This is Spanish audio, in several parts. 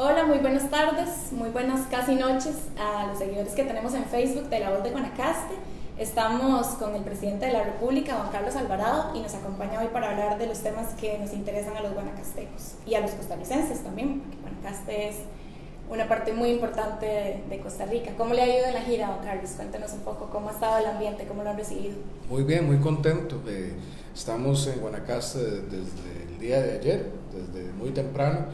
Hola, muy buenas tardes, muy buenas casi noches a los seguidores que tenemos en Facebook de La Voz de Guanacaste. Estamos con el presidente de la República, Juan Carlos Alvarado, y nos acompaña hoy para hablar de los temas que nos interesan a los guanacastecos y a los costarricenses también, porque Guanacaste es una parte muy importante de, Costa Rica. ¿Cómo le ha ido en la gira, Juan Carlos? Cuéntenos un poco cómo ha estado el ambiente, cómo lo han recibido. Muy bien, muy contento. Eh, estamos en Guanacaste desde el día de ayer, desde muy temprano.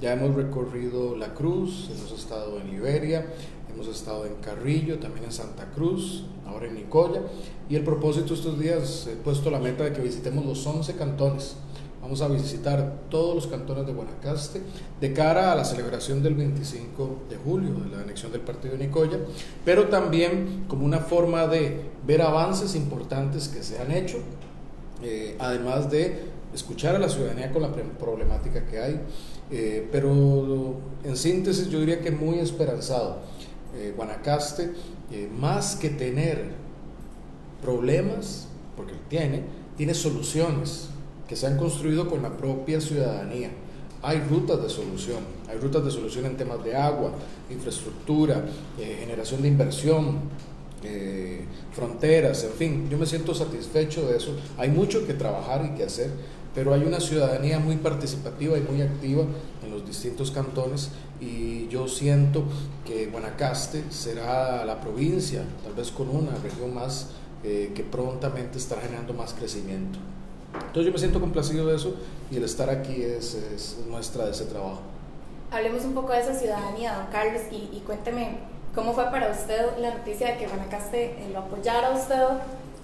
Ya hemos recorrido La Cruz, hemos estado en Liberia, hemos estado en Carrillo, también en Santa Cruz, ahora en Nicoya. Y el propósito estos días he puesto la meta de que visitemos los 11 cantones Vamos a visitar todos los cantones de Guanacaste de cara a la celebración del 25 de julio, de la anexión del partido de Nicoya, pero también como una forma de ver avances importantes que se han hecho, eh, además de escuchar a la ciudadanía con la problemática que hay, eh, pero en síntesis yo diría que muy esperanzado. Eh, Guanacaste, más que tener problemas, porque tiene, tiene soluciones que se han construido con la propia ciudadanía. Hay rutas de solución, hay rutas de solución en temas de agua, infraestructura, eh, generación de inversión, eh, fronteras, en fin, yo me siento satisfecho de eso. Hay mucho que trabajar y que hacer, pero hay una ciudadanía muy participativa y muy activa en los distintos cantones y yo siento que Guanacaste será la provincia, tal vez con una región más eh, que prontamente estará generando más crecimiento. Entonces yo me siento complacido de eso y el estar aquí es, es muestra de ese trabajo. Hablemos un poco de esa ciudadanía, don Carlos, y, y cuénteme cómo fue para usted la noticia de que Guanacaste eh, lo apoyara a usted.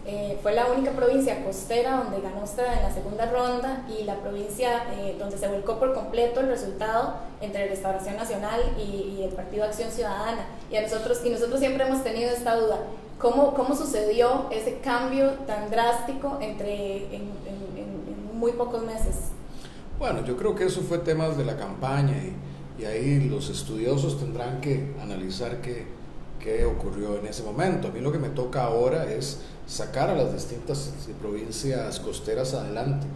Eh, fue la única provincia costera donde ganó usted en la segunda ronda y la provincia eh, donde se volcó por completo el resultado entre Restauración Nacional y, y, el Partido Acción Ciudadana. Y, a nosotros, y nosotros siempre hemos tenido esta duda. ¿Cómo, cómo sucedió ese cambio tan drástico entre, en, muy pocos meses? Bueno, yo creo que eso fue temas de la campaña y, y ahí los estudiosos tendrán que analizar qué, qué ocurrió en ese momento. A mí lo que me toca ahora es sacar a las distintas provincias costeras adelante.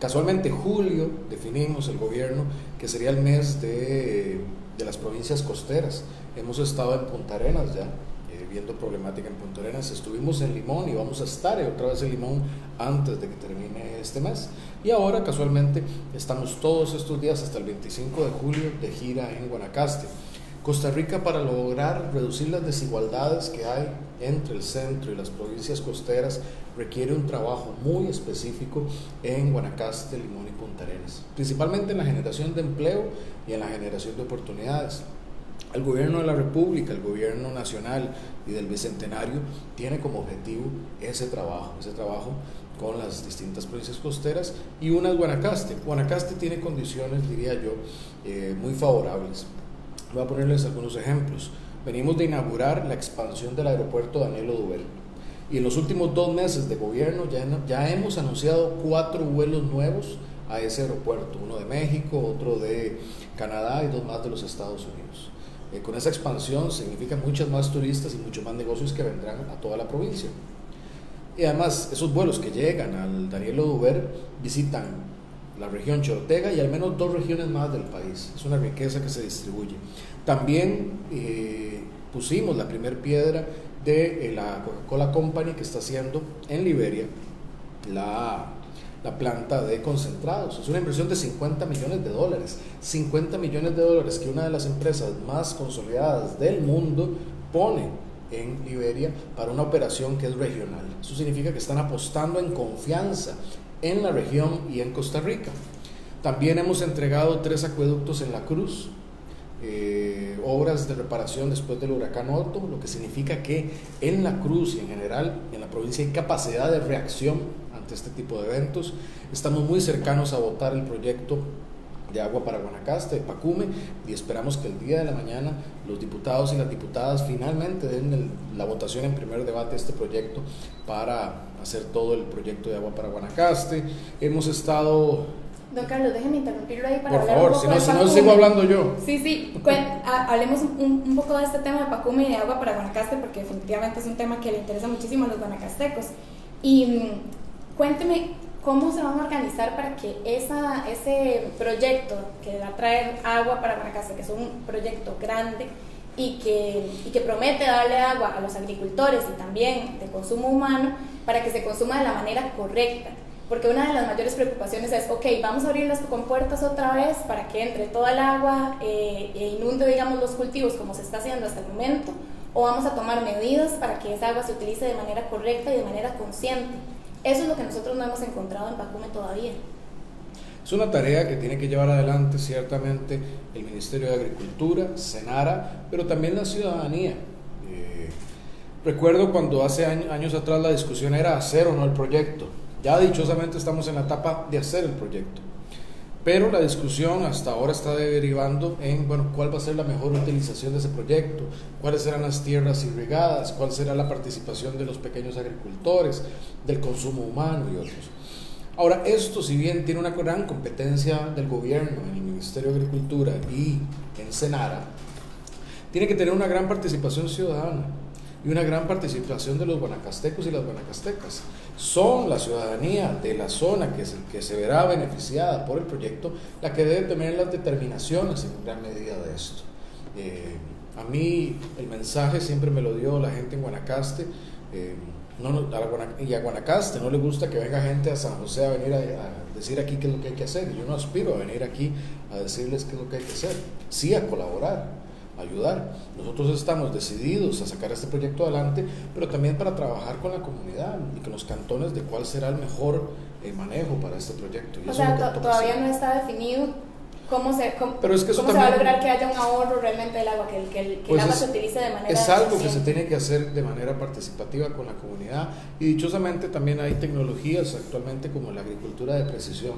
Casualmente julio definimos el gobierno que sería el mes de, de las provincias costeras. Hemos estado en Punta Arenas ya, viendo problemática en Punta Arenas. Estuvimos en Limón y vamos a estar otra vez en Limón antes de que termine este mes. Y ahora casualmente estamos todos estos días hasta el 25 de julio de gira en Guanacaste. Costa Rica para lograr reducir las desigualdades que hay entre el centro y las provincias costeras requiere un trabajo muy específico en Guanacaste, Limón y Punta Arenas, principalmente en la generación de empleo y en la generación de oportunidades el gobierno de la República, el gobierno nacional y del Bicentenario tiene como objetivo ese trabajo, ese trabajo con las distintas provincias costeras y una es Guanacaste. Guanacaste tiene condiciones, diría yo, eh, muy favorables. Voy a ponerles algunos ejemplos. Venimos de inaugurar la expansión del aeropuerto Daniel Oduber y en los últimos dos meses de gobierno ya, ya hemos anunciado cuatro vuelos nuevos a ese aeropuerto, uno de México, otro de Canadá y dos más de los Estados Unidos. Eh, con esa expansión significa muchos más turistas y muchos más negocios que vendrán a toda la provincia. Y además, esos vuelos que llegan al Daniel Oduber visitan la región Chortega y al menos dos regiones más del país. Es una riqueza que se distribuye. También eh, pusimos la primera piedra de eh, la Coca-Cola Company que está haciendo en Liberia la la planta de concentrados. Es una inversión de 50 millones de dólares. 50 millones de dólares que una de las empresas más consolidadas del mundo pone en Liberia para una operación que es regional. Eso significa que están apostando en confianza en la región y en Costa Rica. También hemos entregado tres acueductos en la Cruz, eh, obras de reparación después del huracán Otto, lo que significa que en la Cruz y en general en la provincia hay capacidad de reacción este tipo de eventos. Estamos muy cercanos a votar el proyecto de agua para Guanacaste, de Pacume, y esperamos que el día de la mañana los diputados y las diputadas finalmente den la votación en primer debate de este proyecto para hacer todo el proyecto de agua para Guanacaste. Hemos estado Don Carlos, déjeme interrumpirlo ahí para Por favor, si no, si no sigo hablando yo. Sí, sí, hablemos un, un, poco de este tema de Pacume y de agua para Guanacaste, porque definitivamente es un tema que le interesa muchísimo a los guanacastecos. Y mm, Cuénteme ¿cómo se van a organizar para que esa, ese proyecto que va a traer agua para Guanacaste, que es un proyecto grande y que, y que promete darle agua a los agricultores y también de consumo humano, para que se consuma de la manera correcta? Porque una de las mayores preocupaciones es, ok, vamos a abrir las compuertas otra vez para que entre toda el agua eh, e inunde, digamos, los cultivos como se está haciendo hasta el momento, o vamos a tomar medidas para que esa agua se utilice de manera correcta y de manera consciente. Eso es lo que nosotros no hemos encontrado en Bacume todavía. Es una tarea que tiene que llevar adelante ciertamente el Ministerio de Agricultura, Senara, pero también la ciudadanía. Eh, recuerdo cuando hace años atrás la discusión era hacer o no el proyecto ya dichosamente estamos en la etapa de hacer el proyecto. Pero la discusión hasta ahora está derivando en, bueno, cuál va a ser la mejor utilización de ese proyecto, cuáles serán las tierras irrigadas, cuál será la participación de los pequeños agricultores, del consumo humano y otros. Ahora, esto si bien tiene una gran competencia del gobierno en el Ministerio de Agricultura y en Senara, tiene que tener una gran participación ciudadana y una gran participación de los guanacastecos y las guanacastecas. Son la ciudadanía de la zona que se, verá beneficiada por el proyecto la que debe tener las determinaciones en gran medida de esto. Eh, a mí el mensaje siempre me lo dio la gente en Guanacaste. Eh, no, a y a Guanacaste no le gusta que venga gente a San José a venir a, a, decir aquí qué es lo que hay que hacer. Yo no aspiro a venir aquí a decirles qué es lo que hay que hacer, sí a colaborar ayudar. Nosotros estamos decididos a sacar este proyecto adelante, pero también para trabajar con la comunidad y con los cantones de cuál será el mejor eh, manejo para este proyecto. o sea, todavía no está definido cómo se, pero es que eso va a lograr que haya un ahorro realmente del agua, que el, que el, pues agua se utilice de manera... Es algo que se tiene que hacer de manera participativa con la comunidad y dichosamente también hay tecnologías actualmente como la agricultura de precisión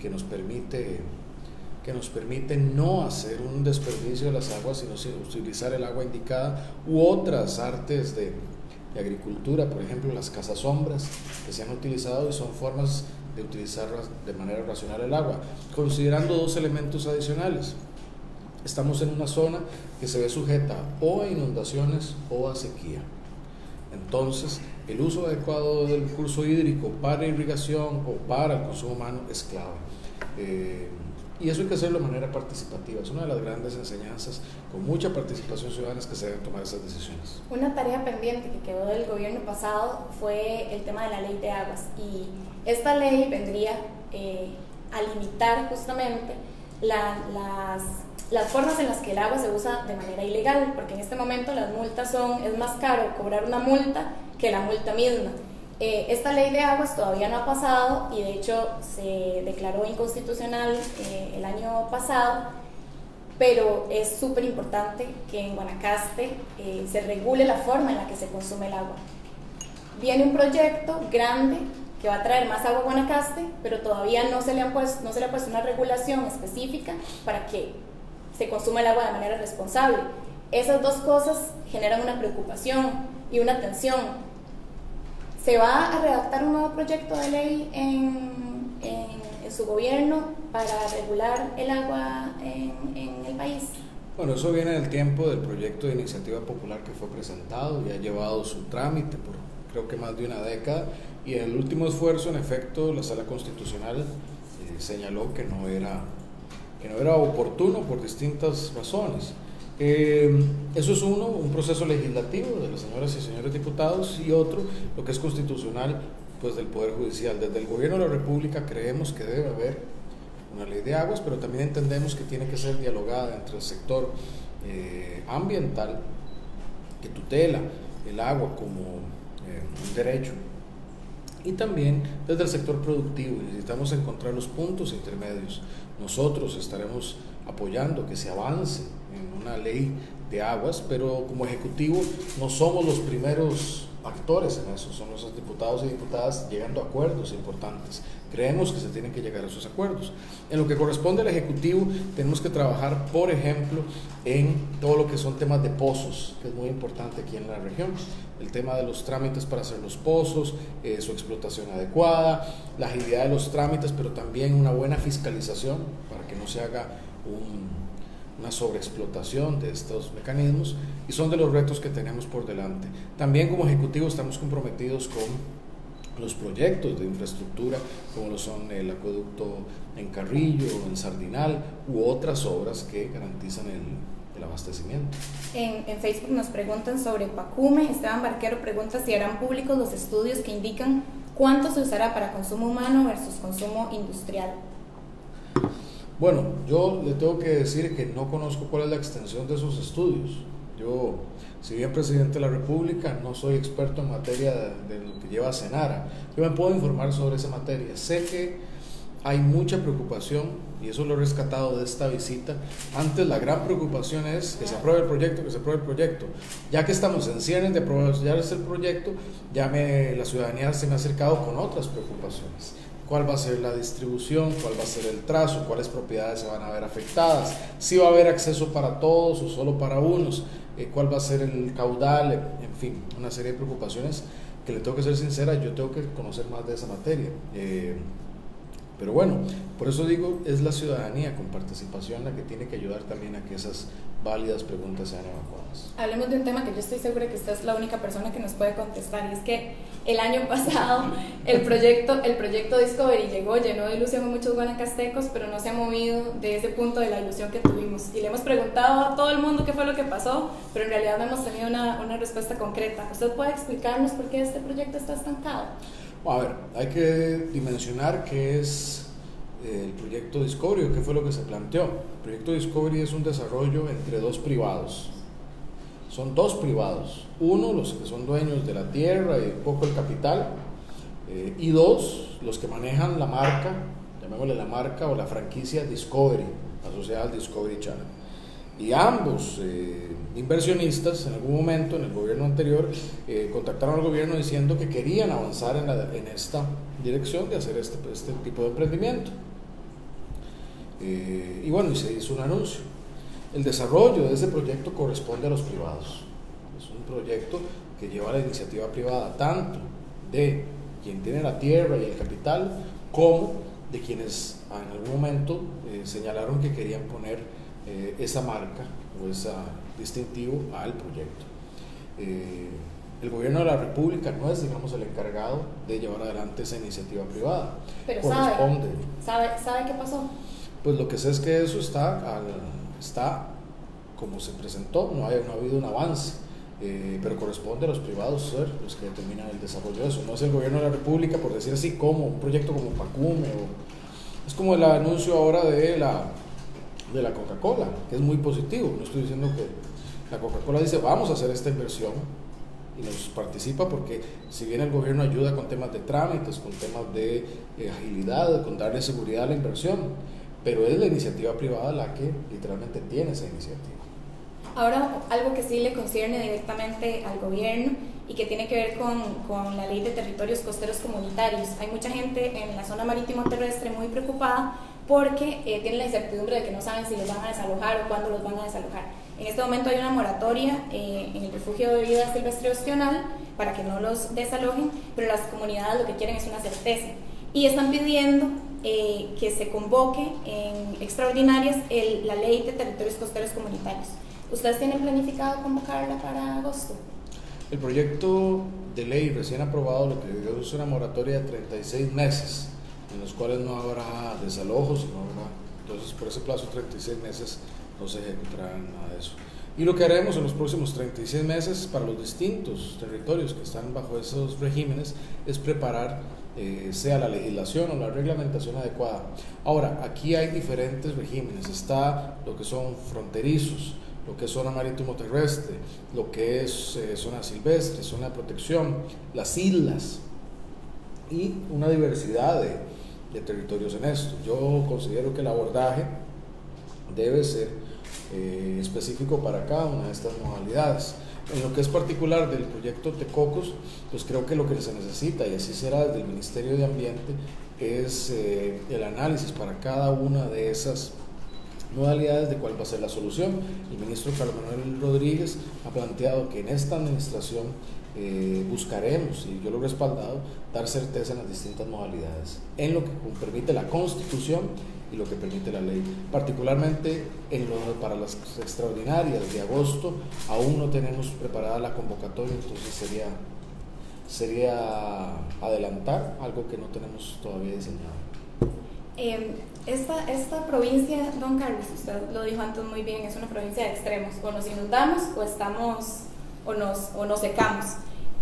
que nos permite que nos permite no hacer un desperdicio de las aguas, sino utilizar el agua indicada, u otras artes de, agricultura, por ejemplo las casas sombras que se han utilizado y son formas de utilizar de manera racional el agua, considerando dos elementos adicionales. Estamos en una zona que se ve sujeta o a inundaciones o a sequía. Entonces, el uso adecuado del curso hídrico para irrigación o para el consumo humano es clave. Eh, y eso hay que hacerlo de manera participativa. Es una de las grandes enseñanzas, con mucha participación ciudadana, que se deben tomar esas decisiones. Una tarea pendiente que quedó del gobierno pasado fue el tema de la ley de aguas. Y esta ley vendría eh, a limitar justamente las, formas en las que el agua se usa de manera ilegal, porque en este momento las multas son, es más caro cobrar una multa que la multa misma. Eh, esta ley de aguas todavía no ha pasado y de hecho se declaró inconstitucional eh, el año pasado, pero es súper importante que en Guanacaste se regule la forma en la que se consume el agua. Viene un proyecto grande que va a traer más agua a Guanacaste, pero todavía no se le, han puesto, no se le ha puesto una regulación específica para que se consuma el agua de manera responsable. Esas dos cosas generan una preocupación y una tensión ¿Se va a redactar un nuevo proyecto de ley en, en, su gobierno para regular el agua en, en, el país? Bueno, eso viene del tiempo del proyecto de iniciativa popular que fue presentado y ha llevado su trámite por creo que más de una década y el último esfuerzo, en efecto, la Sala Constitucional eh, señaló que no era que no era oportuno por distintas razones. Eh, eso es uno, un proceso legislativo de las señoras y señores diputados y otro, lo que es constitucional, pues del Poder Judicial. Desde el Gobierno de la República creemos que debe haber una ley de aguas, pero también entendemos que tiene que ser dialogada entre el sector eh, ambiental, que tutela el agua como eh, un derecho, y también desde el sector productivo. Necesitamos encontrar los puntos intermedios. Nosotros estaremos apoyando que se avance en una ley de aguas, pero como ejecutivo no somos los primeros actores en eso, son los diputados y diputadas llegando a acuerdos importantes. Creemos que se tienen que llegar a esos acuerdos. En lo que corresponde al Ejecutivo, tenemos que trabajar, por ejemplo, en todo lo que son temas de pozos, que es muy importante aquí en la región. El tema de los trámites para hacer los pozos, eh, su explotación adecuada, la agilidad de los trámites, pero también una buena fiscalización para que no se haga un una sobreexplotación de estos mecanismos y son de los retos que tenemos por delante. También como Ejecutivo estamos comprometidos con los proyectos de infraestructura como lo son el acueducto en Carrillo, en Sardinal u otras obras que garantizan el, abastecimiento. En, en, Facebook nos preguntan sobre Pacume. Esteban Barquero pregunta si harán públicos los estudios que indican cuánto se usará para consumo humano versus consumo industrial. Bueno, yo le tengo que decir que no conozco cuál es la extensión de esos estudios. Yo si bien presidente de la República, no soy experto en materia de, lo que lleva a Senara. Yo me puedo informar sobre esa materia. Sé que hay mucha preocupación, y eso lo he rescatado de esta visita. Antes la gran preocupación es que se apruebe el proyecto, que se apruebe el proyecto. Ya que estamos en ciernes de aprobar el proyecto, ya me, la ciudadanía se me ha acercado con otras preocupaciones cuál va a ser la distribución, cuál va a ser el trazo, cuáles propiedades se van a ver afectadas, si va a haber acceso para todos o solo para unos, eh, cuál va a ser el caudal, en fin, una serie de preocupaciones que le tengo que ser sincera, yo tengo que conocer más de esa materia. Eh, pero bueno, por eso digo, es la ciudadanía con participación la que tiene que ayudar también a que esas válidas preguntas sean evacuadas. Hablemos de un tema que yo estoy segura que usted es la única persona que nos puede contestar y es que el año pasado el proyecto, el proyecto Discovery llegó, llenó de ilusión a muchos guanacastecos, pero no se ha movido de ese punto de la ilusión que tuvimos. Y le hemos preguntado a todo el mundo qué fue lo que pasó, pero en realidad no hemos tenido una, una respuesta concreta. ¿Usted puede explicarnos por qué este proyecto está estancado? A ver, hay que dimensionar qué es el proyecto Discovery, qué fue lo que se planteó. El proyecto Discovery es un desarrollo entre dos privados. Son dos privados. Uno, los que son dueños de la tierra y un poco el capital. Eh, y dos, los que manejan la marca, llamémosle la marca o la franquicia Discovery, asociada al Discovery Channel. Y ambos eh, inversionistas en algún momento en el gobierno anterior eh, contactaron al gobierno diciendo que querían avanzar en, en esta dirección de hacer este, este tipo de emprendimiento. Eh, y bueno, y se hizo un anuncio. El desarrollo de ese proyecto corresponde a los privados. Es un proyecto que lleva la iniciativa privada tanto de quien tiene la tierra y el capital como de quienes en algún momento señalaron que querían poner eh, esa marca o ese distintivo al proyecto. Eh, el gobierno de la República no es, digamos, el encargado de llevar adelante esa iniciativa privada. Pero sabe, sabe, sabe, qué pasó? Pues lo que sé es que eso está, está como se presentó, no, hay, no ha habido un avance. Eh, pero corresponde a los privados ser los que determinan el desarrollo de eso. No es el gobierno de la República, por decir así, como un proyecto como Pacume. O, es como el anuncio ahora de la de la Coca-Cola, que es muy positivo. No estoy diciendo que la Coca-Cola dice vamos a hacer esta inversión y nos participa porque si bien el gobierno ayuda con temas de trámites, con temas de eh, agilidad, con darle seguridad a la inversión, pero es la iniciativa privada la que literalmente tiene esa iniciativa. Ahora, algo que sí le concierne directamente al gobierno y que tiene que ver con, con, la ley de territorios costeros comunitarios. Hay mucha gente en la zona marítimo terrestre muy preocupada porque eh, tienen la incertidumbre de que no saben si los van a desalojar o cuándo los van a desalojar. En este momento hay una moratoria eh, en el refugio de vida silvestre opcional para que no los desalojen, pero las comunidades lo que quieren es una certeza y están pidiendo eh, que se convoque en extraordinarias la ley de territorios costeros comunitarios. ¿Ustedes tienen planificado convocarla para agosto? El proyecto de ley recién aprobado lo que dio es una moratoria de 36 meses en los cuales no habrá desalojos, no habrá, entonces por ese plazo 36 meses no se ejecutará nada de eso. Y lo que haremos en los próximos 36 meses para los distintos territorios que están bajo esos regímenes es preparar eh, sea la legislación o la reglamentación adecuada. Ahora, aquí hay diferentes regímenes. Está lo que son fronterizos, lo que es zona marítimo terrestre, lo que es eh, zona silvestre, zona de protección, las islas y una diversidad de, territorios en esto. Yo considero que el abordaje debe ser eh, específico para cada una de estas modalidades. En lo que es particular del proyecto Tecocos, pues creo que lo que se necesita, y así será desde el Ministerio de Ambiente, es eh, el análisis para cada una de esas modalidades de cuál va a ser la solución. El ministro Carlos Manuel Rodríguez ha planteado que en esta administración eh, buscaremos, y yo lo he respaldado, dar certeza en las distintas modalidades, en lo que permite la Constitución y lo que permite la ley. Particularmente en lo, para las extraordinarias de agosto, aún no tenemos preparada la convocatoria, entonces sería, sería adelantar algo que no tenemos todavía diseñado. Em, esta, esta provincia, don Carlos, usted lo dijo antes muy bien, es una provincia de extremos. O nos inundamos o estamos o nos, o nos secamos.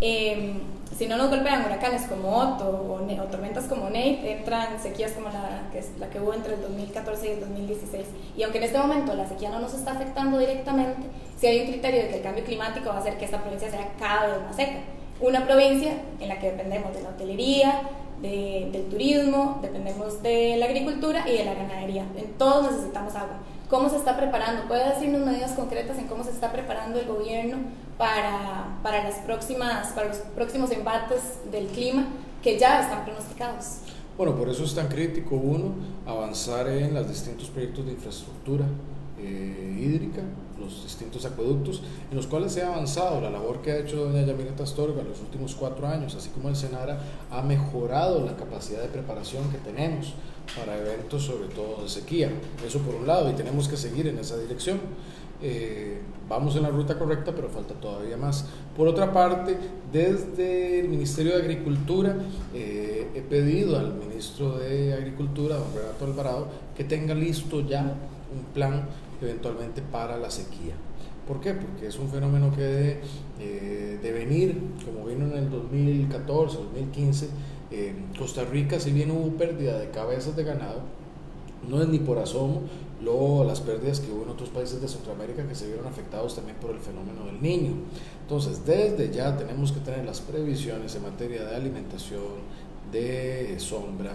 Em, si no nos golpean huracanes como Otto o, tormentas como Nate, entran sequías como la que, la que hubo entre el 2014 y el 2016. Y aunque en este momento la sequía no nos está afectando directamente, sí hay un criterio de que el cambio climático va a hacer que esta provincia sea cada vez más seca. Una provincia en la que dependemos de la hotelería, del turismo, dependemos de la agricultura y de la ganadería. En todos necesitamos agua. ¿Cómo se está preparando? ¿Puede decirnos medidas concretas en cómo se está preparando el gobierno para, para, las próximas, para los próximos embates del clima que ya están pronosticados? Bueno, por eso es tan crítico, uno, avanzar en los distintos proyectos de infraestructura eh, hídrica, los distintos acueductos, en los cuales se ha avanzado. La labor que ha hecho doña Yamila Astorga en los últimos cuatro años, así como el Senara, ha mejorado la capacidad de preparación que tenemos para eventos, sobre todo de sequía. Eso por un lado, y tenemos que seguir en esa dirección. Eh, vamos en la ruta correcta, pero falta todavía más. Por otra parte, desde el Ministerio de Agricultura eh, he pedido al ministro de Agricultura, don Renato Alvarado, que tenga listo ya un plan eventualmente para la sequía. ¿Por qué? Porque es un fenómeno que debe eh, de venir, como vino en el 2014, 2015, Costa Rica, si bien hubo pérdida de cabezas de ganado, no es ni por asomo lo, las pérdidas que hubo en otros países de Centroamérica que se vieron afectados también por el fenómeno del niño. Entonces, desde ya tenemos que tener las previsiones en materia de alimentación, de sombra,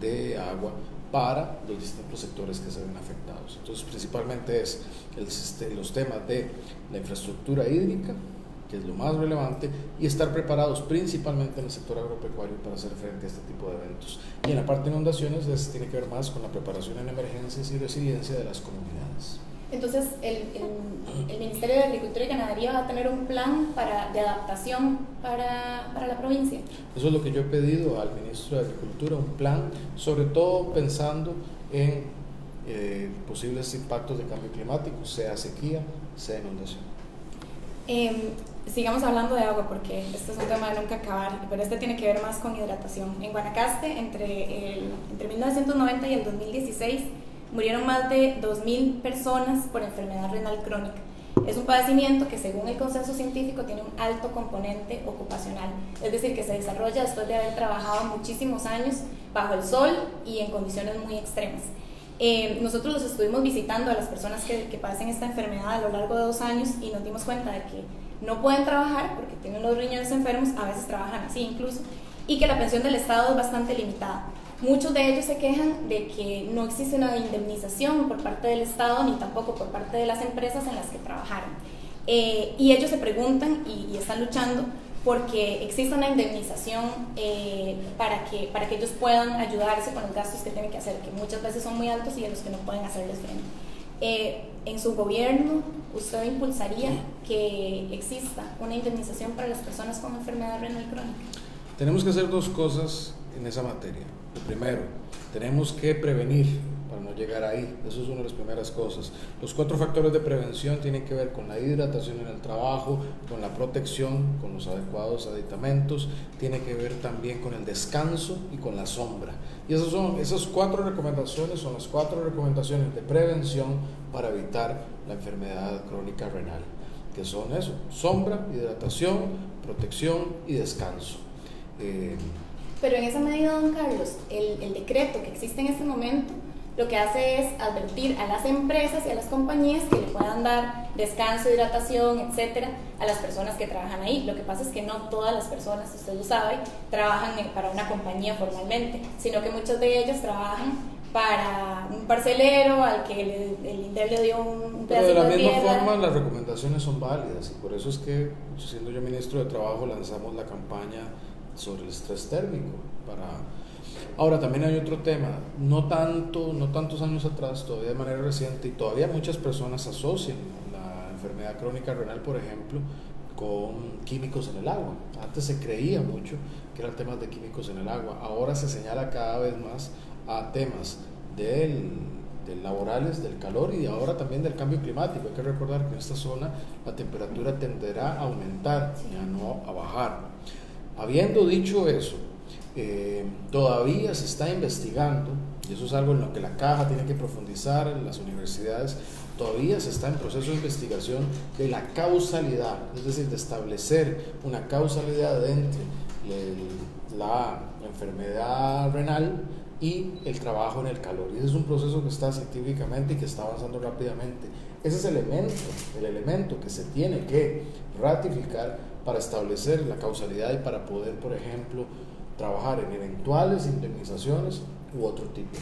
de agua, para los distintos sectores que se ven afectados. Entonces, principalmente es el, los temas de la infraestructura hídrica, que es lo más relevante, y estar preparados principalmente en el sector agropecuario para hacer frente a este tipo de eventos. Y en la parte de inundaciones es, tiene que ver más con la preparación en emergencias y resiliencia de las comunidades. Entonces, el, el, Ministerio de Agricultura y Ganadería va a tener un plan para, de adaptación para, para, la provincia. Eso es lo que yo he pedido al ministro de Agricultura, un plan, sobre todo pensando en eh, posibles impactos de cambio climático, sea sequía, sea inundación. Eh, sigamos hablando de agua porque este es un tema de nunca acabar, pero este tiene que ver más con hidratación. En Guanacaste, entre, el, entre 1990 y el 2016, murieron más de 2.000 personas por enfermedad renal crónica. Es un padecimiento que según el consenso científico tiene un alto componente ocupacional, es decir, que se desarrolla después de haber trabajado muchísimos años bajo el sol y en condiciones muy extremas. Eh, nosotros los estuvimos visitando a las personas que, que padecen esta enfermedad a lo largo de dos años y nos dimos cuenta de que no pueden trabajar porque tienen los riñones enfermos, a veces trabajan así incluso, y que la pensión del Estado es bastante limitada. Muchos de ellos se quejan de que no existe una indemnización por parte del Estado ni tampoco por parte de las empresas en las que trabajaron. Eh, y ellos se preguntan y, están luchando porque existe una indemnización eh, para, que, para que ellos puedan ayudarse con los gastos que tienen que hacer, que muchas veces son muy altos y a los que no pueden hacerles frente. Eh, en su gobierno, ¿usted impulsaría que exista una indemnización para las personas con enfermedad renal crónica? Tenemos que hacer dos cosas en esa materia. Lo primero, tenemos que prevenir para no llegar ahí. Eso es una de las primeras cosas. Los cuatro factores de prevención tienen que ver con la hidratación en el trabajo, con la protección, con los adecuados aditamentos, tiene que ver también con el descanso y con la sombra. Y esas son esas cuatro recomendaciones son las cuatro recomendaciones de prevención para evitar la enfermedad crónica renal, que son eso, sombra, hidratación, protección y descanso. Eh, Pero en esa medida, don Carlos, el, el decreto que existe en este momento lo que hace es advertir a las empresas y a las compañías que le puedan dar descanso, hidratación, etcétera, a las personas que trabajan ahí. Lo que pasa es que no todas las personas, usted lo sabe, trabajan para una compañía formalmente, sino que muchas de ellas trabajan para un parcelero al que el INDER le dio un Pero de la misma forma las recomendaciones son válidas y por eso es que, siendo yo ministro de Trabajo, lanzamos la campaña sobre el estrés térmico para Ahora también hay otro tema, no tanto, no tantos años atrás, todavía de manera reciente, y todavía muchas personas asocian la enfermedad crónica renal, por ejemplo, con químicos en el agua. Antes se creía mucho que eran temas de químicos en el agua, ahora se señala cada vez más a temas del, laborales, del calor y ahora también del cambio climático. Hay que recordar que en esta zona la temperatura tenderá a aumentar, ya no a bajar. Habiendo dicho eso, eh, todavía se está investigando, y eso es algo en lo que la caja tiene que profundizar, en las universidades, todavía se está en proceso de investigación de la causalidad, es decir, de establecer una causalidad entre la enfermedad renal y el trabajo en el calor. Y ese es un proceso que está científicamente y que está avanzando rápidamente. Ese es el elemento, el elemento que se tiene que ratificar para establecer la causalidad y para poder, por ejemplo, trabajar en eventuales indemnizaciones u otro tipo.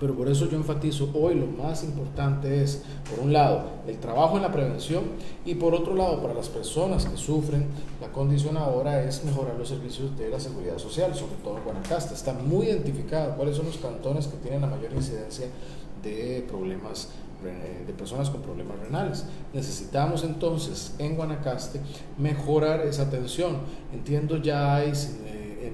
Pero por eso yo enfatizo hoy lo más importante es, por un lado, el trabajo en la prevención y por otro lado, para las personas que sufren la condición ahora es mejorar los servicios de la seguridad social, sobre todo en Guanacaste. Está muy identificado cuáles son los cantones que tienen la mayor incidencia de problemas de personas con problemas renales. Necesitamos entonces en Guanacaste mejorar esa atención. Entiendo ya hay eh,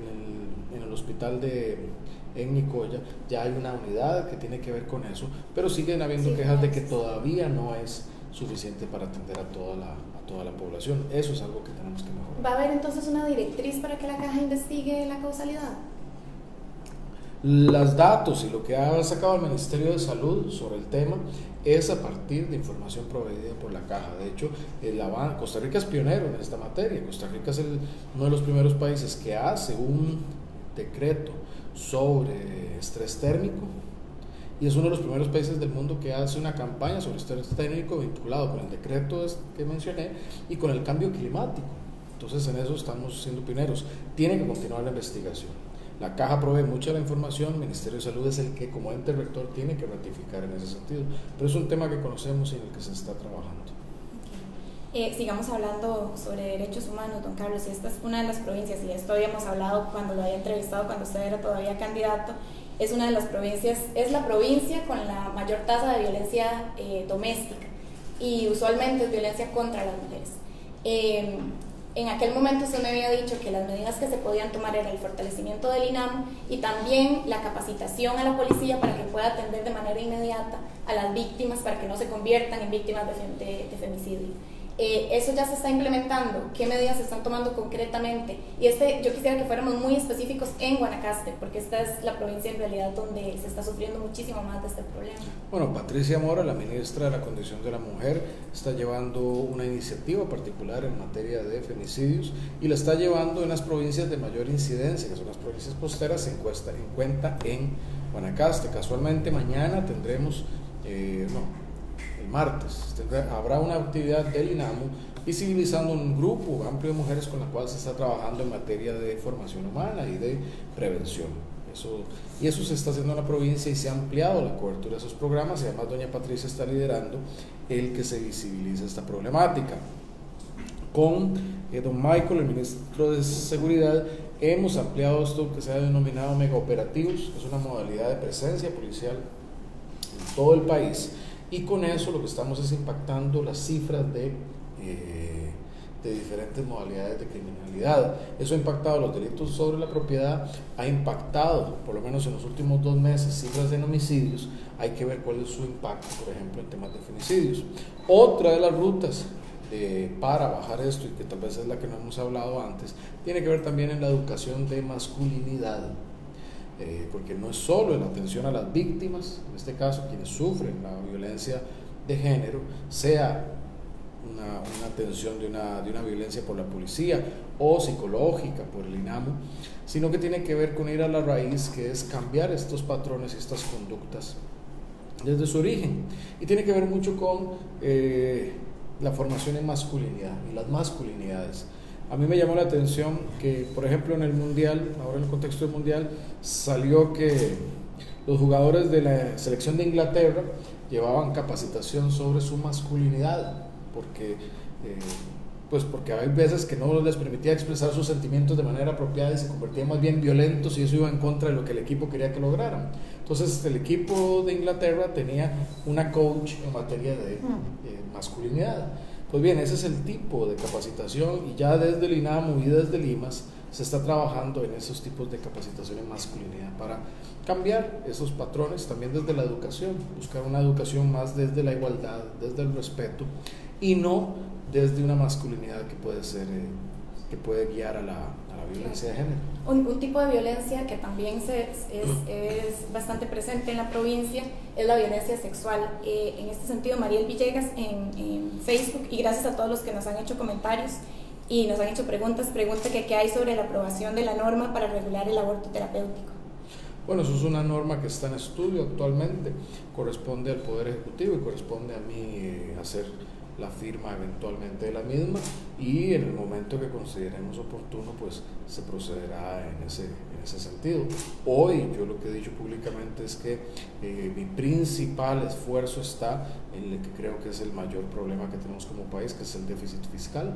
en el hospital de en Nicoya ya hay una unidad que tiene que ver con eso, pero siguen habiendo quejas de que todavía no es suficiente para atender a toda la, a toda la población. Eso es algo que tenemos que mejorar. ¿Va a haber entonces una directriz para que la caja investigue la causalidad? Los datos y lo que ha sacado el Ministerio de Salud sobre el tema es a partir de información proveída por la caja. De hecho, la, Costa Rica es pionero en esta materia. Costa Rica es uno de los primeros países que hace un decreto sobre estrés térmico y es uno de los primeros países del mundo que hace una campaña sobre estrés térmico vinculado con el decreto que mencioné y con el cambio climático. Entonces en eso estamos siendo pioneros. Tiene que continuar la investigación. La caja provee mucha la información, el Ministerio de Salud es el que como ente rector tiene que ratificar en ese sentido, pero es un tema que conocemos y en el que se está trabajando. Eh, sigamos hablando sobre derechos humanos, don Carlos, y esta es una de las provincias, y esto habíamos hablado cuando lo había entrevistado, cuando usted era todavía candidato, es una de las provincias, es la provincia con la mayor tasa de violencia eh, doméstica, y usualmente es violencia contra las mujeres. Eh, en aquel momento usted me había dicho que las medidas que se podían tomar era el fortalecimiento del INAM y también la capacitación a la policía para que pueda atender de manera inmediata a las víctimas para que no se conviertan en víctimas de, de femicidio. Eh, eso ya se está implementando, qué medidas se están tomando concretamente. Y este, yo quisiera que fuéramos muy específicos en Guanacaste, porque esta es la provincia en realidad donde se está sufriendo muchísimo más de este problema. Bueno, Patricia Mora, la ministra de la Condición de la Mujer, está llevando una iniciativa particular en materia de femicidios y la está llevando en las provincias de mayor incidencia, que son las provincias costeras, en, cuenta en, cuenta en Guanacaste. Casualmente mañana tendremos, eh, no, martes. Habrá una actividad del INAMU visibilizando un grupo amplio de mujeres con la cual se está trabajando en materia de formación humana y de prevención. Eso, y eso se está haciendo en la provincia y se ha ampliado la cobertura de esos programas y además doña Patricia está liderando el que se visibilice esta problemática. Con eh, don Michael, el ministro de Seguridad, hemos ampliado esto que se ha denominado mega operativos, es una modalidad de presencia policial en todo el país y con eso lo que estamos es impactando las cifras de, eh, de diferentes modalidades de criminalidad. Eso ha impactado los delitos sobre la propiedad, ha impactado, por lo menos en los últimos dos meses, cifras de homicidios. Hay que ver cuál es su impacto, por ejemplo, en temas de femicidios. Otra de las rutas para bajar esto, y que tal vez es la que no hemos hablado antes, tiene que ver también en la educación de masculinidad. Eh, porque no es solo la atención a las víctimas, en este caso quienes sufren la violencia de género, sea una, atención de una, de una, violencia por la policía o psicológica por el INAMU, sino que tiene que ver con ir a la raíz, que es cambiar estos patrones y estas conductas desde su origen. Y tiene que ver mucho con eh, la formación en masculinidad y las masculinidades. A mí me llamó la atención que, por ejemplo, en el Mundial, ahora en el contexto del Mundial, salió que los jugadores de la selección de Inglaterra llevaban capacitación sobre su masculinidad, porque, eh, pues porque hay veces que no les permitía expresar sus sentimientos de manera apropiada y se convertían más bien violentos y eso iba en contra de lo que el equipo quería que lograran. Entonces el equipo de Inglaterra tenía una coach en materia de mm. masculinidad. Pues bien, ese es el tipo de capacitación y ya desde el INAMU y desde Limas se está trabajando en esos tipos de capacitación en masculinidad para cambiar esos patrones también desde la educación, buscar una educación más desde la igualdad, desde el respeto y no desde una masculinidad que puede ser eh, que puede guiar a la, a la violencia de género. Un, un, tipo de violencia que también se, es, es, bastante presente en la provincia es la violencia sexual. Eh, en este sentido, Mariel Villegas en, en, Facebook, y gracias a todos los que nos han hecho comentarios y nos han hecho preguntas, pregunta que qué hay sobre la aprobación de la norma para regular el aborto terapéutico. Bueno, eso es una norma que está en estudio actualmente, corresponde al Poder Ejecutivo y corresponde a mí eh, hacer la firma eventualmente de la misma y en el momento que consideremos oportuno pues se procederá en ese, en ese sentido. Hoy yo lo que he dicho públicamente es que eh, mi principal esfuerzo está en el que creo que es el mayor problema que tenemos como país, que es el déficit fiscal.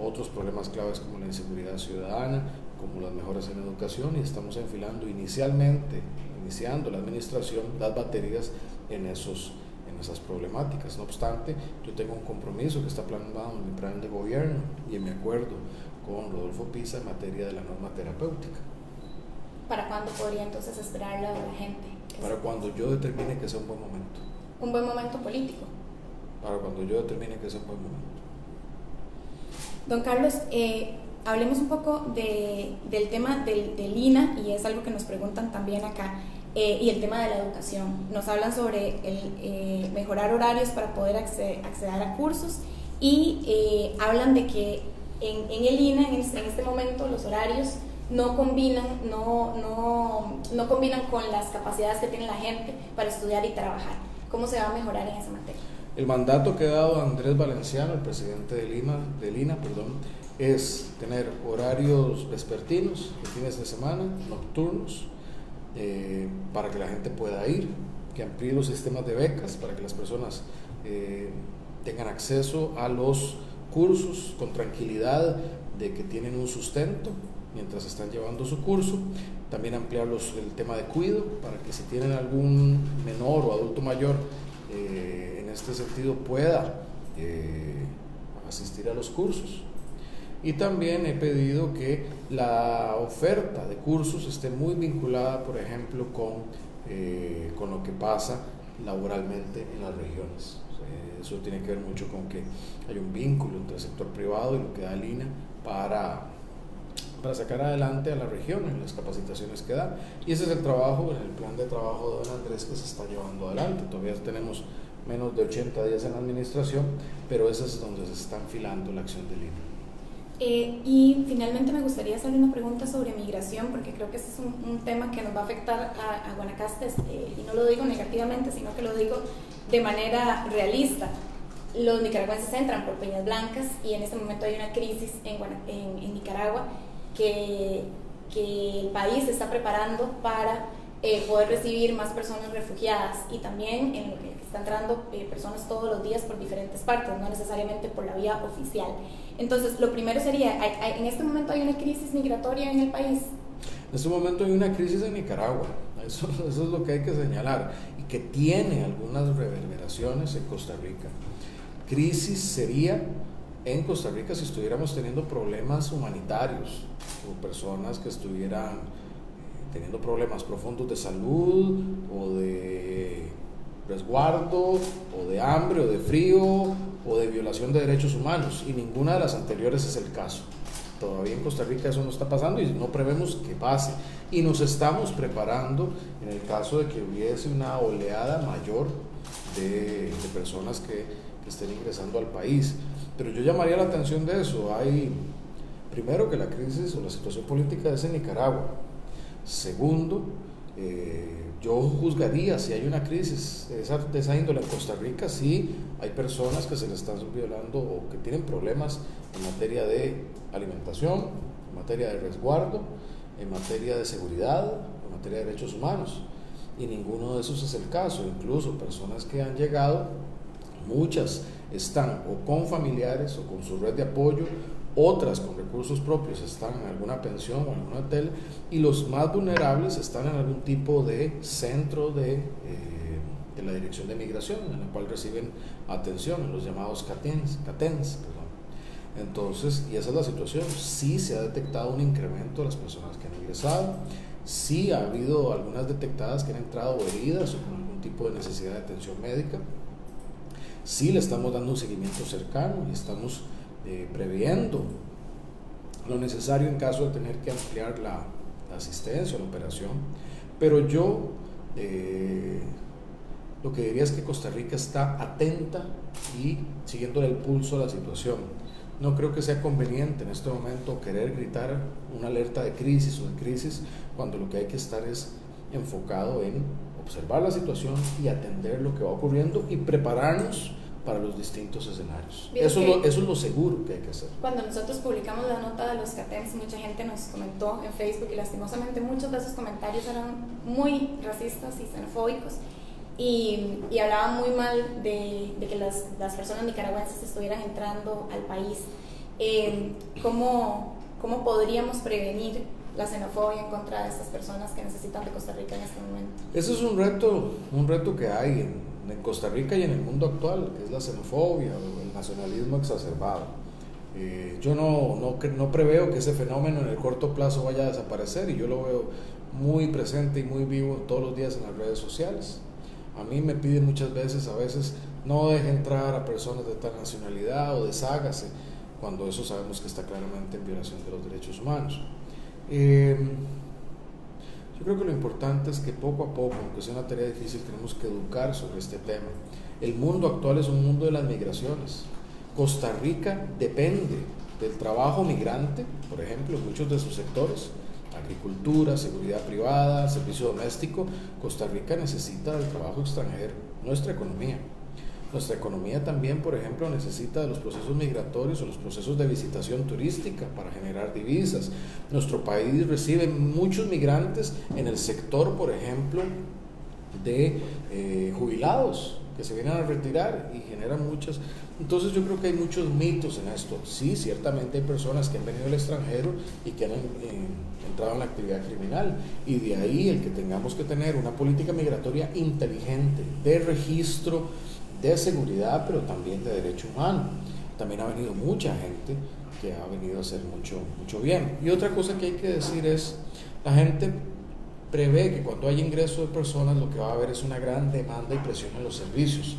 Otros problemas claves como la inseguridad ciudadana, como las mejoras en educación y estamos enfilando inicialmente, iniciando la administración, las baterías en esos en esas problemáticas. No obstante, yo tengo un compromiso que está plasmado en mi plan de gobierno y en mi acuerdo con Rodolfo Pisa en materia de la norma terapéutica. ¿Para cuándo podría entonces esperarla la gente? Para cuando yo determine que sea un buen momento. ¿Un buen momento político? Para cuando yo determine que sea un buen momento. Don Carlos, eh, hablemos un poco de, del tema del, del, INA y es algo que nos preguntan también acá. Eh, y el tema de la educación. Nos hablan sobre el, eh, mejorar horarios para poder acceder, a cursos y eh, hablan de que en, el INA, en, este momento, los horarios no combinan, no, no, no combinan con las capacidades que tiene la gente para estudiar y trabajar. ¿Cómo se va a mejorar en esa materia? El mandato que ha dado Andrés Valenciano, el presidente de Lima, de Lina, perdón, es tener horarios vespertinos, fines de semana, nocturnos, eh, para que la gente pueda ir, que amplíe los sistemas de becas para que las personas eh, tengan acceso a los cursos con tranquilidad de que tienen un sustento mientras están llevando su curso. También ampliar el tema de cuido para que si tienen algún menor o adulto mayor eh, en este sentido pueda asistir a los cursos. Y también he pedido que la oferta de cursos esté muy vinculada, por ejemplo, con, eh, con lo que pasa laboralmente en las regiones. eso tiene que ver mucho con que hay un vínculo entre el sector privado y lo que da Lina para, para sacar adelante a la región en las capacitaciones que da. Y ese es el trabajo, el plan de trabajo de don Andrés que se está llevando adelante. Todavía tenemos menos de 80 días en la administración, pero ese es donde se está enfilando la acción de Lina. Eh, y finalmente me gustaría hacerle una pregunta sobre migración, porque creo que ese es un, tema que nos va a afectar a, a Guanacaste, eh, y no lo digo negativamente, sino que lo digo de manera realista. Los nicaragüenses entran por Peñas Blancas y en este momento hay una crisis en, Nicaragua que, que el país está preparando para eh, poder recibir más personas refugiadas y también en, está entrando eh, personas todos los días por diferentes partes, no necesariamente por la vía oficial. Entonces, lo primero sería, en este momento hay una crisis migratoria en el país. En este momento hay una crisis en Nicaragua, eso, eso es lo que hay que señalar, y que tiene algunas reverberaciones en Costa Rica. Crisis sería en Costa Rica si estuviéramos teniendo problemas humanitarios o personas que estuvieran teniendo problemas profundos de salud o de resguardo o de hambre o de frío o de violación de derechos humanos y ninguna de las anteriores es el caso. Todavía en Costa Rica eso no está pasando y no prevemos que pase. Y nos estamos preparando en el caso de que hubiese una oleada mayor de, personas que, que estén ingresando al país. Pero yo llamaría la atención de eso. Hay, primero, que la crisis o la situación política es en Nicaragua Segundo, eh, yo juzgaría si hay una crisis de esa, índole en Costa Rica, si hay personas que se les están violando o que tienen problemas en materia de alimentación, en materia de resguardo, en materia de seguridad, en materia de derechos humanos. Y ninguno de esos es el caso. Incluso personas que han llegado, muchas están o con familiares o con su red de apoyo otras con recursos propios están en alguna pensión o en algún hotel y los más vulnerables están en algún tipo de centro de, eh, de la Dirección de Migración, en la cual reciben atención, en los llamados CATENS. CATENS. Entonces, y esa es la situación, sí se ha detectado un incremento de las personas que han ingresado, sí ha habido algunas detectadas que han entrado heridas o con algún tipo de necesidad de atención médica, sí le estamos dando un seguimiento cercano y estamos eh, previendo lo necesario en caso de tener que ampliar la, la asistencia la operación. Pero yo eh, lo que diría es que Costa Rica está atenta y siguiendo el pulso a la situación. No creo que sea conveniente en este momento querer gritar una alerta de crisis o de crisis cuando lo que hay que estar es enfocado en observar la situación y atender lo que va ocurriendo y prepararnos para los distintos escenarios. Eso es, lo, eso es, lo, seguro que hay que hacer. Cuando nosotros publicamos la nota de los CATEMS, mucha gente nos comentó en Facebook y lastimosamente muchos de esos comentarios eran muy racistas y xenofóbicos y, y hablaban muy mal de, de que las, las, personas nicaragüenses estuvieran entrando al país. Eh, ¿cómo, ¿Cómo podríamos prevenir la xenofobia en contra de estas personas que necesitan de Costa Rica en este momento? Ese es un reto, un reto que hay en, en Costa Rica y en el mundo actual, que es la xenofobia o el nacionalismo exacerbado. Eh, yo no, no, no, preveo que ese fenómeno en el corto plazo vaya a desaparecer y yo lo veo muy presente y muy vivo todos los días en las redes sociales. A mí me piden muchas veces, a veces, no deje entrar a personas de tal nacionalidad o deshágase, cuando eso sabemos que está claramente en violación de los derechos humanos. Eh, yo creo que lo importante es que poco a poco, aunque sea una tarea difícil, tenemos que educar sobre este tema. El mundo actual es un mundo de las migraciones. Costa Rica depende del trabajo migrante, por ejemplo, en muchos de sus sectores, agricultura, seguridad privada, servicio doméstico. Costa Rica necesita del trabajo extranjero, nuestra economía. Nuestra economía también, por ejemplo, necesita de los procesos migratorios o los procesos de visitación turística para generar divisas. Nuestro país recibe muchos migrantes en el sector, por ejemplo, de eh, jubilados que se vienen a retirar y generan muchas. Entonces yo creo que hay muchos mitos en esto. Sí, ciertamente hay personas que han venido del extranjero y que han eh, entrado en la actividad criminal. Y de ahí el que tengamos que tener una política migratoria inteligente, de registro, de seguridad, pero también de derecho humano. También ha venido mucha gente que ha venido a hacer mucho, mucho bien. Y otra cosa que hay que decir es, la gente prevé que cuando hay ingreso de personas lo que va a haber es una gran demanda y presión en los servicios,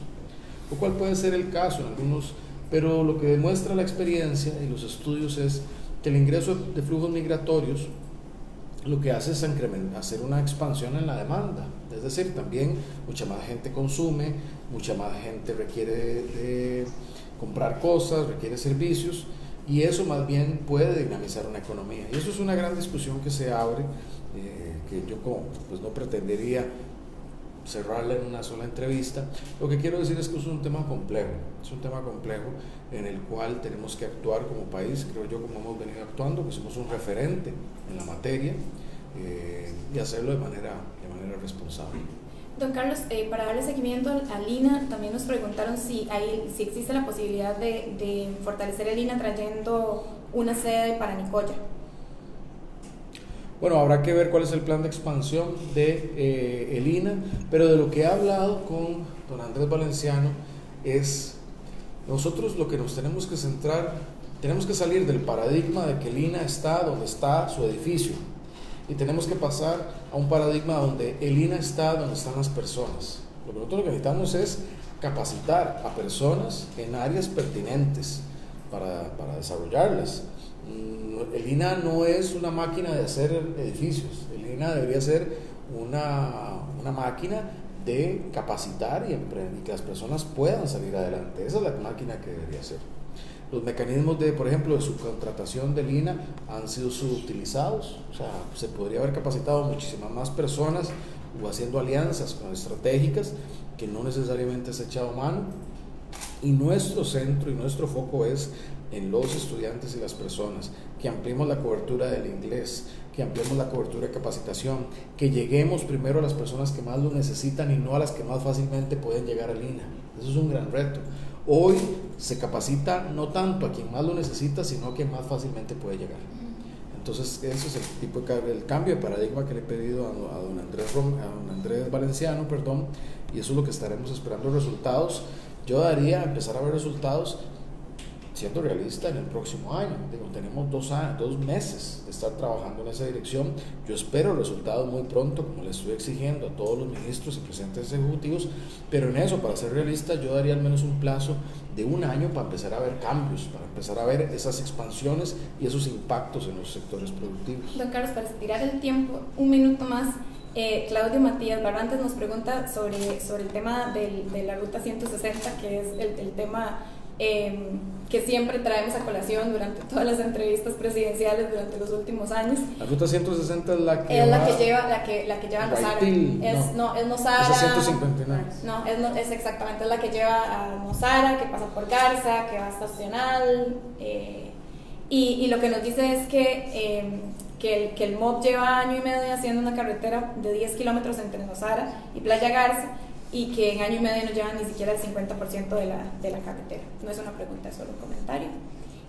lo cual puede ser el caso en algunos, pero lo que demuestra la experiencia y los estudios es que el ingreso de flujos migratorios lo que hace es hacer una expansión en la demanda. Es decir, también mucha más gente consume, mucha más gente requiere de, comprar cosas, requiere servicios y eso más bien puede dinamizar una economía. Y eso es una gran discusión que se abre, eh, que yo pues no pretendería cerrarla en una sola entrevista. Lo que quiero decir es que es un tema complejo, es un tema complejo en el cual tenemos que actuar como país, creo yo como hemos venido actuando, que somos un referente en la materia eh, y hacerlo de manera, de manera responsable. Don Carlos, eh, para darle seguimiento al INA, también nos preguntaron si, hay, si existe la posibilidad de, fortalecer el INA trayendo una sede para Nicoya. Bueno, habrá que ver cuál es el plan de expansión de eh, el INA, pero de lo que he hablado con don Andrés Valenciano es, nosotros lo que nos tenemos que centrar, tenemos que salir del paradigma de que el INA está donde está su edificio y tenemos que pasar a un paradigma donde el INA está donde están las personas. Lo que nosotros necesitamos es capacitar a personas en áreas pertinentes para, para desarrollarlas el INA no es una máquina de hacer edificios, el INA debería ser una, una máquina de capacitar y, y, que las personas puedan salir adelante. Esa es la máquina que debería ser. Los mecanismos de, por ejemplo, de subcontratación del INA han sido subutilizados. O sea, se podría haber capacitado muchísimas más personas o haciendo alianzas con estratégicas que no necesariamente se ha echado mano. Y nuestro centro y nuestro foco es en los estudiantes y las personas, que ampliemos la cobertura del inglés, que ampliemos la cobertura de capacitación, que lleguemos primero a las personas que más lo necesitan y no a las que más fácilmente pueden llegar al INA. Eso es un gran reto. Hoy se capacita no tanto a quien más lo necesita, sino a quien más fácilmente puede llegar. Entonces, ese es el tipo de el cambio de paradigma que le he pedido a, don Andrés, a don Andrés Valenciano, perdón, y eso es lo que estaremos esperando resultados. Yo daría empezar a ver resultados siendo realista, en el próximo año. Tenemos dos, meses de estar trabajando en esa dirección. Yo espero resultados muy pronto, como le estoy exigiendo a todos los ministros y presidentes ejecutivos, pero en eso, para ser realista, yo daría al menos un plazo de un año para empezar a ver cambios, para empezar a ver esas expansiones y esos impactos en los sectores productivos. Don Carlos, para estirar el tiempo, un minuto más. Eh, Claudio Matías Barrantes nos pregunta sobre, sobre el tema de la Ruta 160, que es el tema Em, que siempre traemos a colación durante todas las entrevistas presidenciales durante los últimos años. La ruta 160 es la que es la que lleva la que la que lleva Nosara. Es no, es Nosara. Es 159. No, es, es exactamente es la que lleva a Nosara, que pasa por Garza, que va hasta Opcional. Eh, y, y, lo que nos dice es que eh, que el, que el MOB lleva año y medio haciendo una carretera de 10 kilómetros entre Nosara y Playa Garza y que en año y medio no llevan ni siquiera el 50% de la, de la carretera. No es una pregunta, es solo un comentario.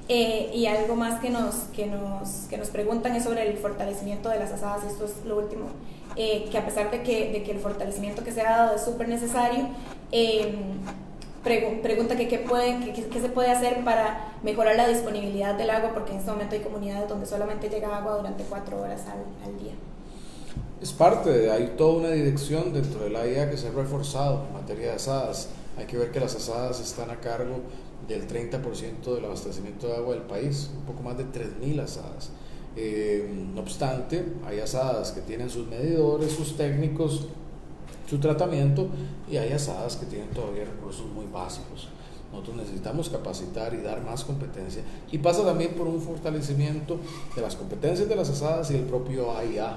Eh, y algo más que nos, que, nos, que nos preguntan es sobre el fortalecimiento de las asadas, esto es lo último, eh, que a pesar de que, de que el fortalecimiento que se ha dado es súper necesario, eh, pregunta que qué, puede, qué, se puede hacer para mejorar la disponibilidad del agua, porque en este momento hay comunidades donde solamente llega agua durante cuatro horas al, al día es parte de, hay toda una dirección dentro de la IA que se ha reforzado en materia de asadas. Hay que ver que las asadas están a cargo del 30% del abastecimiento de agua del país, un poco más de 3.000 asadas. Eh, no obstante, hay asadas que tienen sus medidores, sus técnicos, su tratamiento y hay asadas que tienen todavía recursos muy básicos. Nosotros necesitamos capacitar y dar más competencia. Y pasa también por un fortalecimiento de las competencias de las asadas y el propio AIA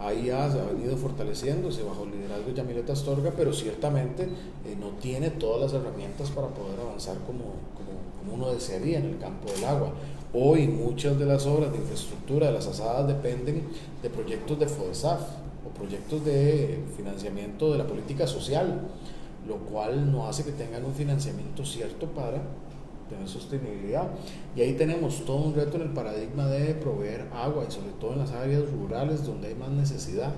ahí ha, venido fortaleciéndose bajo el liderazgo de Yamileta Astorga, pero ciertamente eh, no tiene todas las herramientas para poder avanzar como, como, uno desearía en el campo del agua. Hoy muchas de las obras de infraestructura de las asadas dependen de proyectos de FODESAF o proyectos de financiamiento de la política social, lo cual no hace que tengan un financiamiento cierto para tener sostenibilidad. Y ahí tenemos todo un reto en el paradigma de proveer agua y sobre todo en las áreas rurales donde hay más necesidad.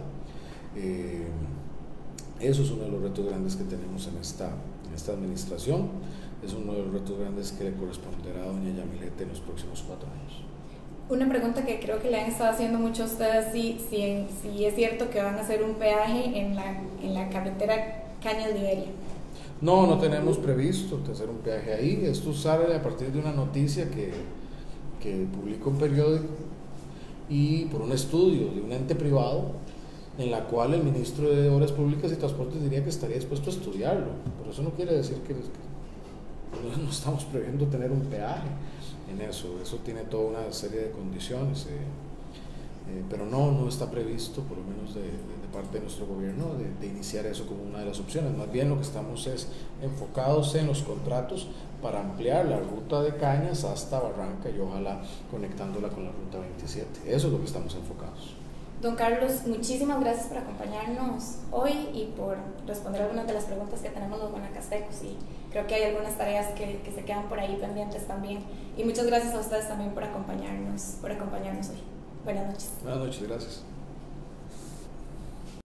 Eh, eso es uno de los retos grandes que tenemos en esta, en esta administración. Es uno de los retos grandes que le corresponderá a doña Yamilete en los próximos cuatro años. Una pregunta que creo que le han estado haciendo muchos ustedes, si, si, si es cierto que van a hacer un peaje en la, en la carretera Cañas Liberia. No, no tenemos previsto hacer un peaje ahí. Esto sale a partir de una noticia que, que publica un periódico y por un estudio de un ente privado en la cual el ministro de Obras Públicas y Transportes diría que estaría dispuesto a estudiarlo. Pero eso no quiere decir que, no, estamos previendo tener un peaje en eso. Eso tiene toda una serie de condiciones. Eh, eh, pero no, no está previsto, por lo menos de parte de nuestro gobierno de, iniciar eso como una de las opciones. Más bien lo que estamos es enfocados en los contratos para ampliar la ruta de Cañas hasta Barranca y ojalá conectándola con la ruta 27. Eso es lo que estamos enfocados. Don Carlos, muchísimas gracias por acompañarnos hoy y por responder algunas de las preguntas que tenemos los guanacastecos y creo que hay algunas tareas que, que se quedan por ahí pendientes también. Y muchas gracias a ustedes también por acompañarnos, por acompañarnos hoy. Buenas noches. Buenas noches, gracias.